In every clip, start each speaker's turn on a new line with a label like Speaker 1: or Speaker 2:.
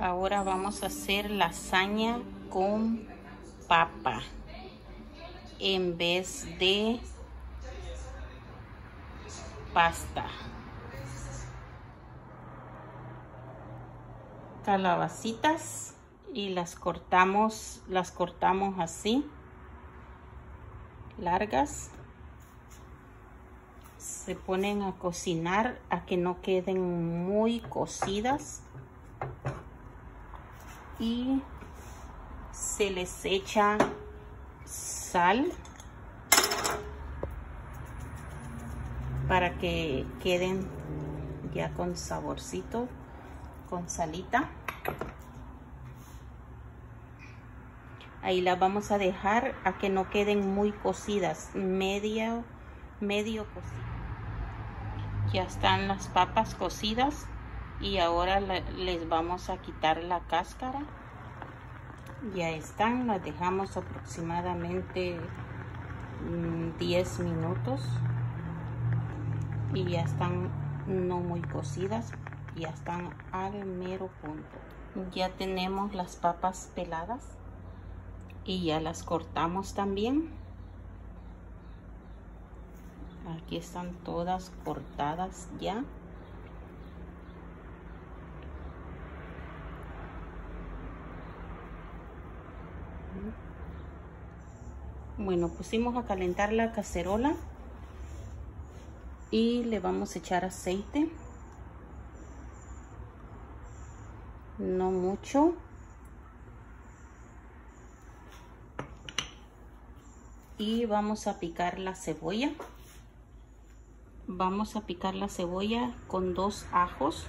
Speaker 1: Ahora vamos a hacer lasaña con papa en vez de pasta. Calabacitas y las cortamos, las cortamos así, largas. Se ponen a cocinar a que no queden muy cocidas y se les echa sal para que queden ya con saborcito, con salita. Ahí las vamos a dejar a que no queden muy cocidas, medio, medio cocidas. Ya están las papas cocidas y ahora les vamos a quitar la cáscara. Ya están las dejamos aproximadamente 10 mm, minutos. Y ya están no muy cocidas ya están al mero punto. Ya tenemos las papas peladas y ya las cortamos también. Aquí están todas cortadas ya Bueno, pusimos a calentar la cacerola y le vamos a echar aceite. No mucho. Y vamos a picar la cebolla. Vamos a picar la cebolla con dos ajos.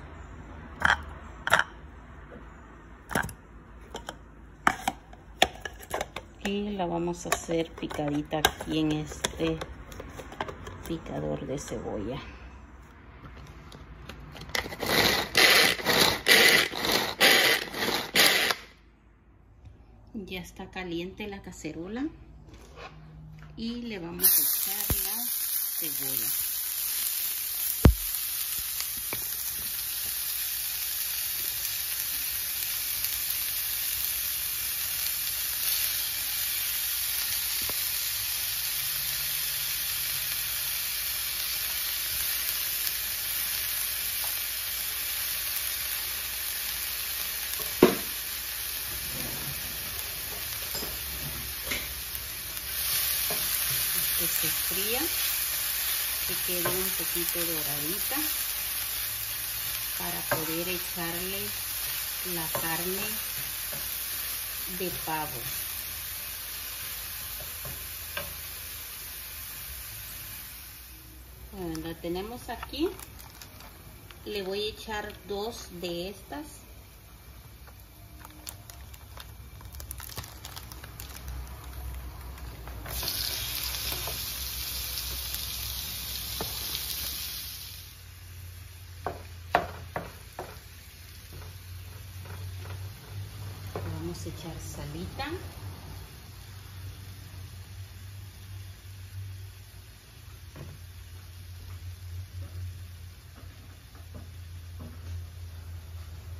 Speaker 1: Y la vamos a hacer picadita aquí en este picador de cebolla. Ya está caliente la cacerola y le vamos a echar la cebolla se fría, que quede un poquito doradita para poder echarle la carne de pavo. La tenemos aquí. Le voy a echar dos de estas vamos a echar salita.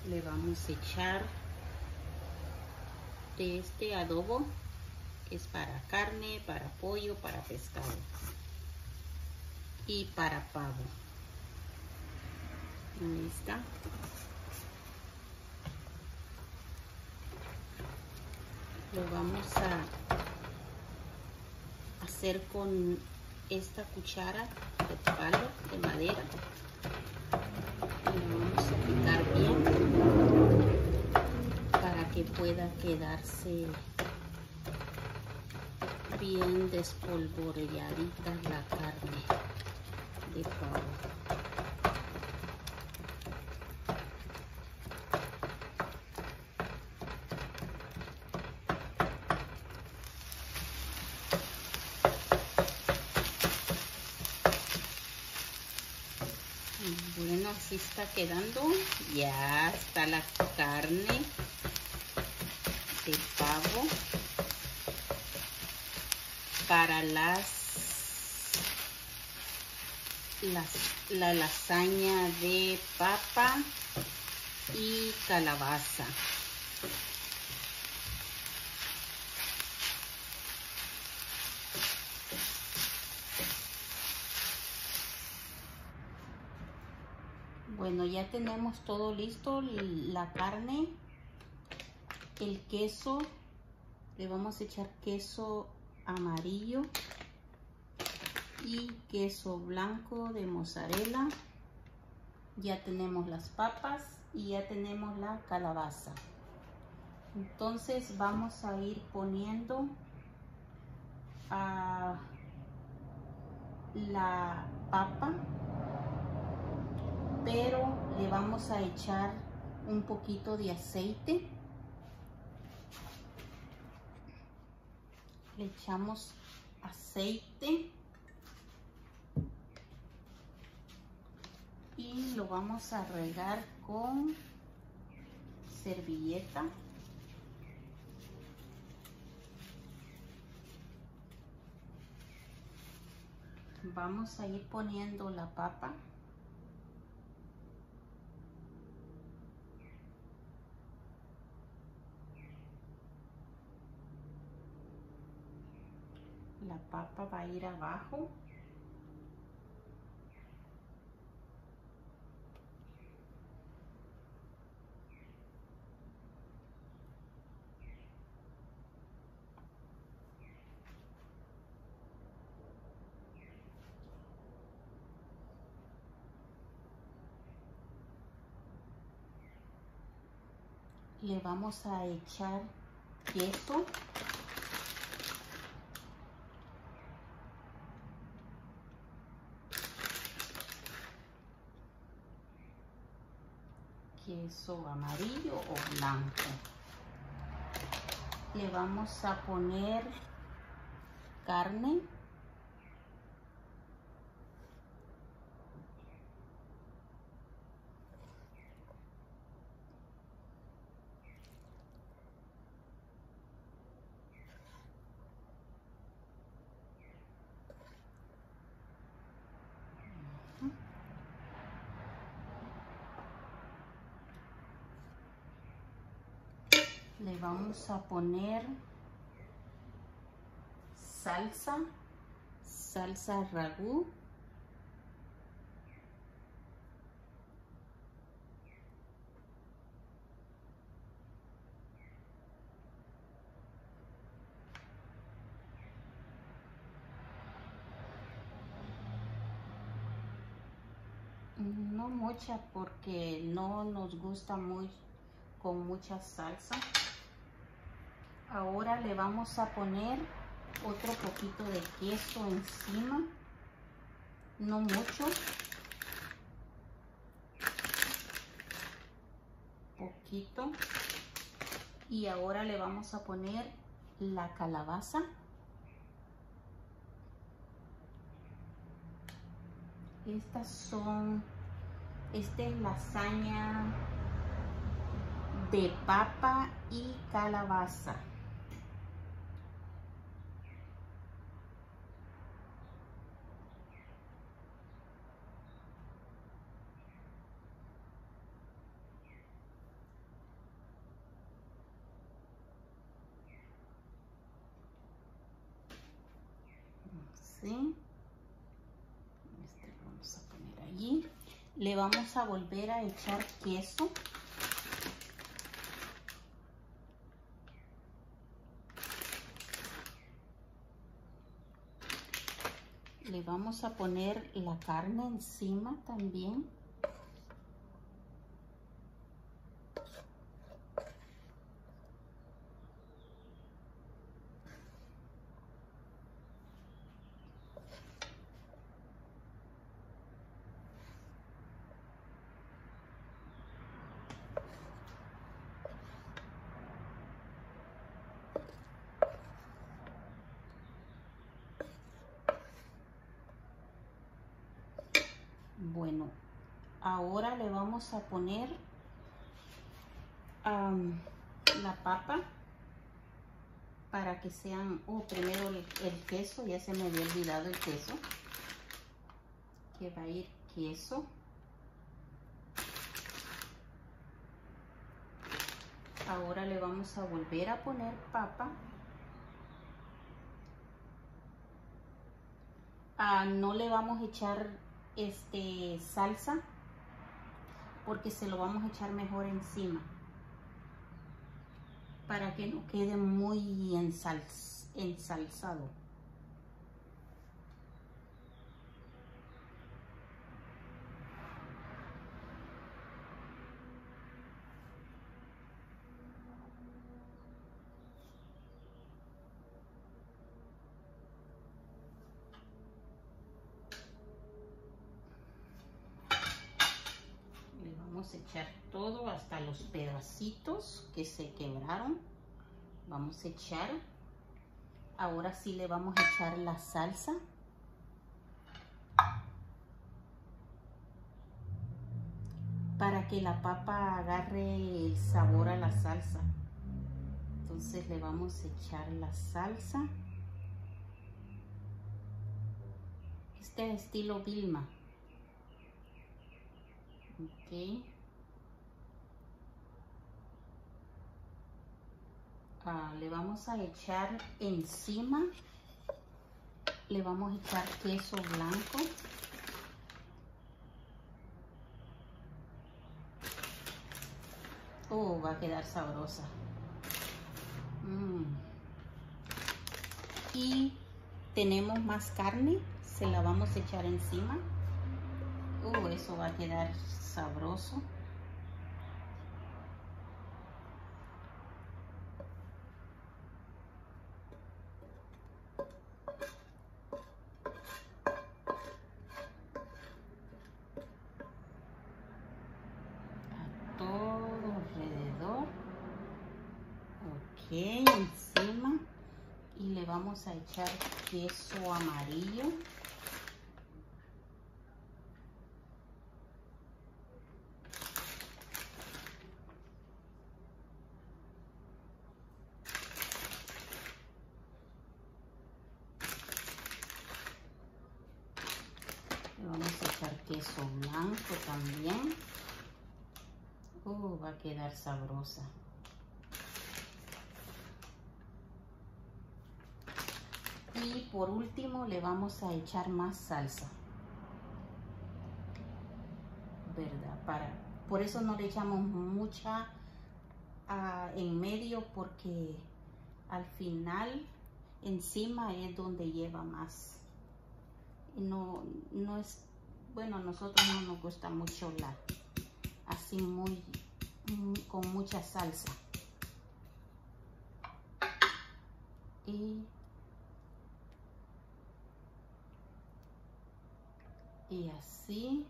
Speaker 1: Le vamos a echar de este adobo que es para carne, para pollo, para pescado y para pavo. Ahí. Lo vamos a hacer con esta cuchara de palo de madera. Y lo vamos a picar bien para que pueda quedarse bien despolvoreadita la carne de pavo Bueno, así está quedando. Ya está la carne de pavo para las, las la lasaña de papa y calabaza. Bueno, ya tenemos todo listo, la carne, el queso, le vamos a echar queso amarillo y queso blanco de mozzarella. Ya tenemos las papas y ya tenemos la calabaza. Entonces vamos a ir poniendo a la papa, pero le vamos a echar un poquito de aceite. Le echamos aceite. y lo vamos a regar con servilleta. Vamos a ir poniendo la papa. La papa va a ir abajo. le vamos a echar queso. Queso amarillo o blanco. Le vamos a poner carne. Vamos a poner salsa, salsa ragú. No mucha porque no nos gusta muy con mucha salsa. Ahora le vamos a poner otro poquito de queso encima. No mucho. Poquito. Y ahora le vamos a poner la calabaza. Estas son, esta es lasaña de papa y calabaza. Este lo vamos a poner allí. Le vamos a volver a echar queso. Le vamos a poner la carne encima también. Bueno, ahora le vamos a poner la papa para que sean, oh, primero el, queso, ya se me había olvidado el queso, que va a ir queso. Ahora le vamos a volver a poner papa. Ah, no le vamos a echar este salsa porque se lo vamos a echar mejor encima para que no quede muy ensalzado. Echar todo hasta los pedacitos que se quebraron. Vamos a echar. Ahora sí le vamos a echar la salsa. Para que la papa agarre el sabor a la salsa. Entonces le vamos a echar la salsa. Este estilo Vilma. Ah, le vamos a echar encima, le vamos a echar queso blanco. Oh, va a quedar sabrosa. Mm. Y tenemos más carne, se la vamos a echar encima. Oh, eso va a quedar sabroso. encima. Y le vamos a echar queso amarillo le vamos a echar queso blanco también uh, va a quedar sabrosa. Y por último le vamos a echar más salsa. Verdad para por eso no le echamos mucha ah, en medio porque al final encima es donde lleva más. No no es bueno a nosotros no nos gusta mucho la así muy con mucha salsa. Y y así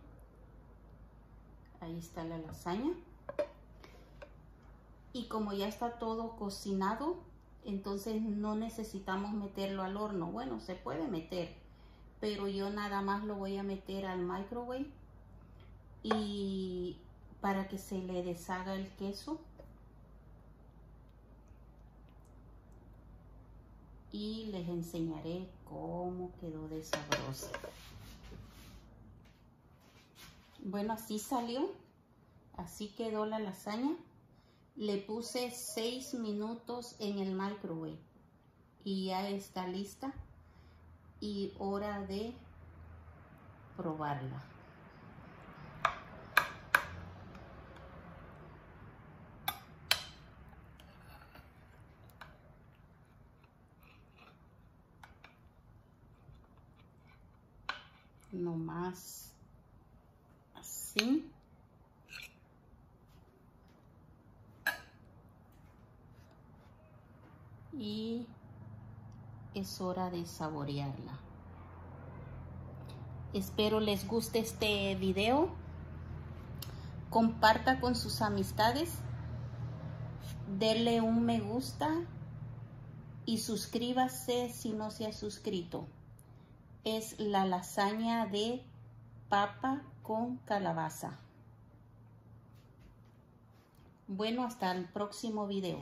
Speaker 1: ahí está la lasaña. Y como ya está todo cocinado entonces no necesitamos meterlo al horno. Bueno se puede meter pero yo nada más lo voy a meter al microwave y para que se le deshaga el queso y les enseñaré cómo quedó de sabroso bueno, así salió. Así quedó la lasaña. Le puse 6 minutos en el microwave. Y ya está lista. Y hora de probarla. No más. Y es hora de saborearla. Espero les guste este video. Comparta con sus amistades. Denle un me gusta y suscríbase si no se ha suscrito es la lasaña de papa con calabaza. Bueno, hasta el próximo video.